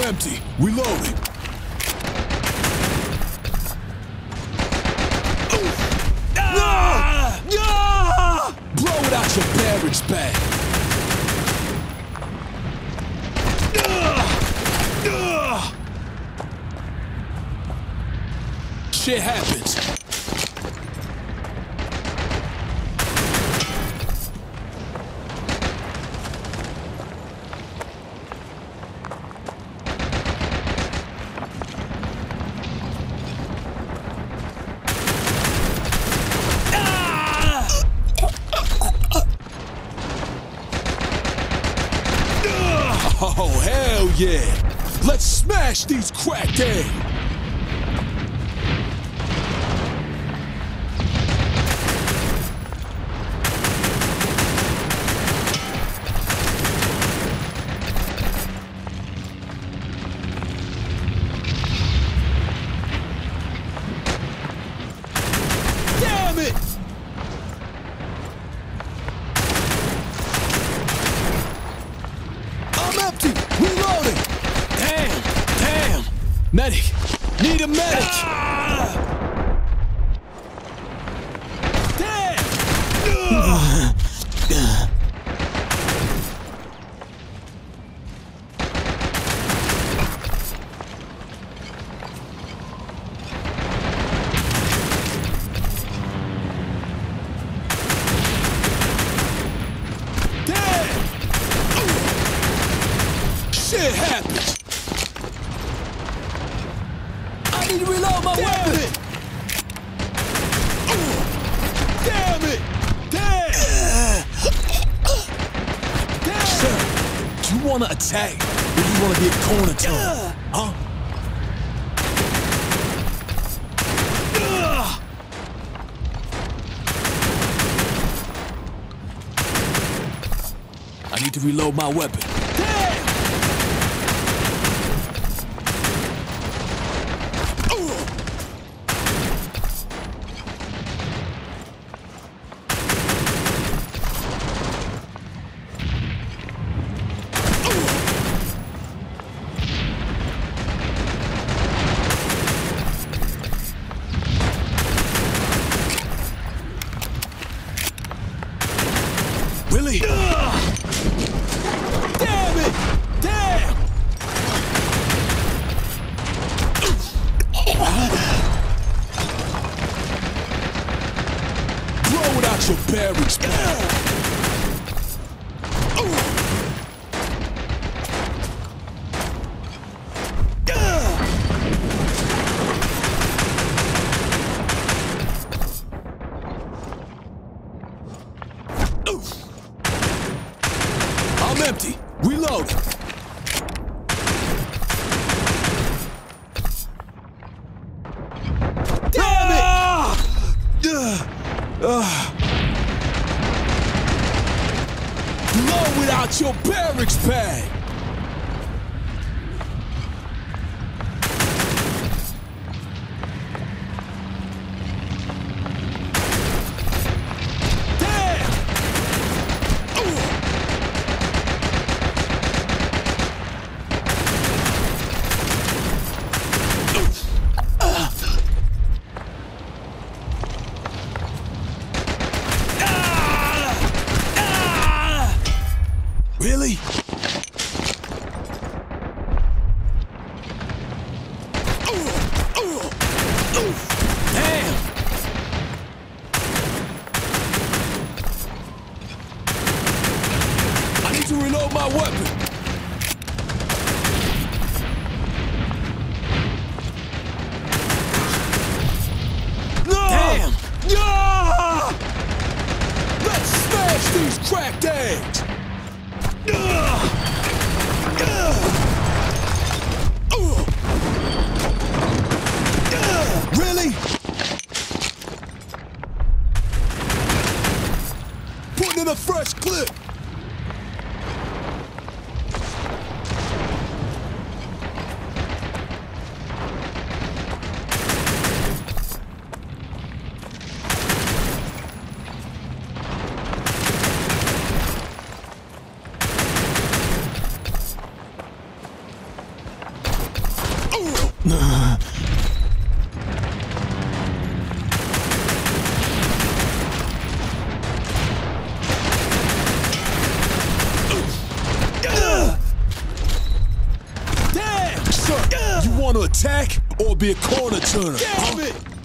I'm empty. Reloading. Ah! Blow it out your bag. Shit happens. Yeah! Let's smash these cracked eggs! Damn it! I'm empty! Reloading! Damn! Damn! Medic! Need a medic! Damn! Damn! Shit happens! I need to reload my weapon! It. Damn it! Damn! Damn! Sir, do you want to attack or you want to get cornered to him? Huh? I need to reload my weapon. Really? Blow your man. I'm empty. Reload. Damn it! Ah! Blow it ah. Out your barracks bag. Damn! Really? Damn! I need to reload my weapon. These cracked eggs! Really? Putting in a fresh clip. attack or be a corner turner? Damn huh? it!